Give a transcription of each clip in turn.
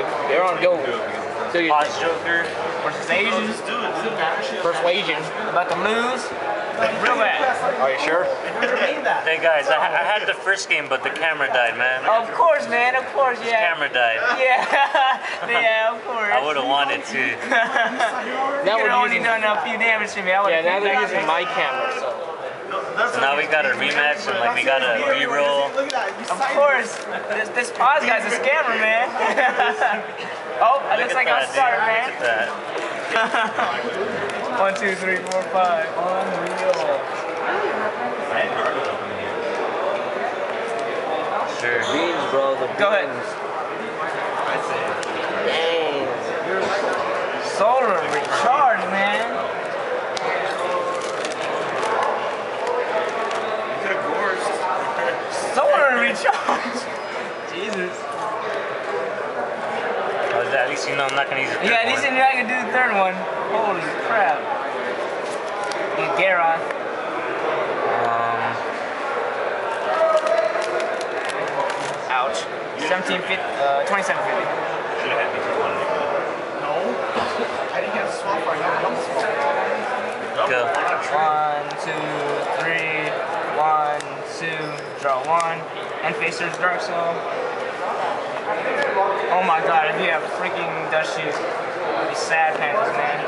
Two. They're on go. Do you Poz Joker. versus Asians. Oh, persuasion? About to lose. Real bad. Are you sure? Hey guys, I, I had the first game, but the camera died, man. Of course, man. Of course, yeah. Camera died. Yeah. yeah, of course. I would have wanted to. Now You we're have only using. done a few damage to me. I Yeah, now they're using my camera. So So now we got a rematch and like we got a re-roll. Of course. This, this poz guy's a scammer, man. oh, that looks like at I'm that, starting, dude. man. Look at that. One, two, three, four, five. Unreal. Sure. beans, bro. The Go ahead. Solar recharge. Jesus. Oh, at least you know I'm not gonna use it. Yeah, at least you're not gonna do the third one. Holy crap. Get Garoth. Um, Ouch. 1750, uh, 2750. should have had me for one. No. I didn't get a swap right now. Go. One, two, three, one, two, draw one. And face Facer's Dark Soul. Oh my god, if you have freaking Dustshoot, sad pandas, man.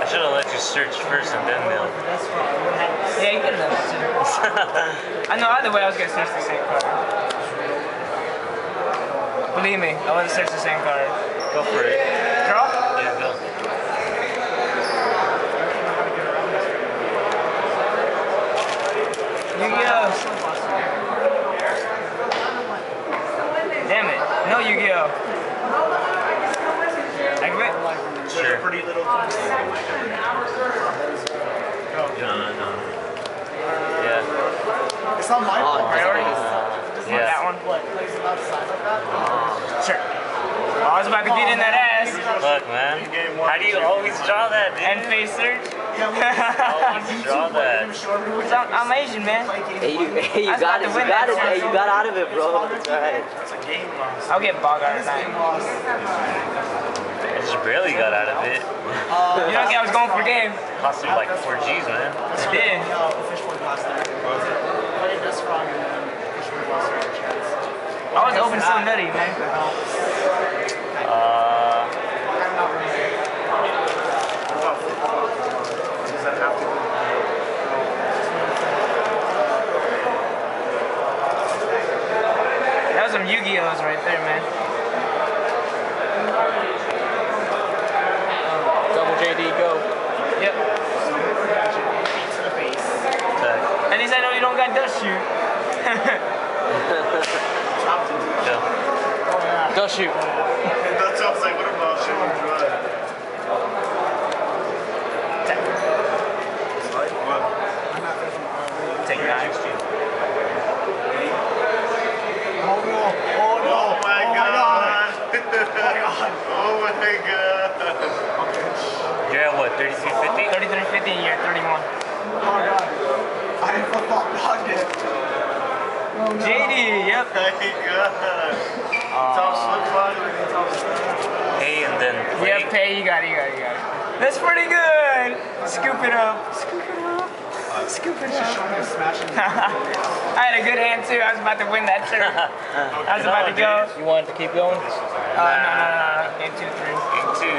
I should have let you search first and then mail. Yeah, you could have done that too. I know either way I was gonna search the same card. Believe me, I would have searched the same card. Go for it. Draw? Yeah, go. Yu-Gi-Oh! Damn it. No Yu-Gi-Oh! Activate? Sure. Pretty little. Yeah. It's not my oh, fault. Priority? Yeah. That one? What? Plays it outside like that? Oh. Sure. Oh, I was about to get in that ass. Look, man. How do you always draw that, dude? And face search. I'm, Asian, man. Hey, you, hey, you got it. You got it. Hey, you got out of it, bro. That's alright. It's a game loss. I'll get Bogart tonight. I just barely got out of it. You don't think I was going for game? Cost him like 4 G's, man. Yeah. I was open so nutty, man. Uh, I'm not really. Does that have to be? That Yu-Gi-Ohs right there, man. Double JD, go. Yep. To the base. attack. At least I know you don't got Dustshoot. Chopped it. Go. Oh yeah. Dustshoot. That's what like, what about shit when you run? Like what? I'm not fishing. Take nine. Oh no! Oh no! Oh my god! Oh my god! You're at what, 3350? 3350 and you're 31. Oh my god! I have football blocked it. JD, yep. Oh my god! Top slip bottom and top slip. Hey, and then play. Yep, pay, you got it, you got it, you got it. That's pretty good. Scoop it up. Scoop it up. Scoop it up. Showing me smashing. I had a good hand too. I was about to win that too. I was about to go. You wanted to keep going? Uh, no, no, no, no. Three.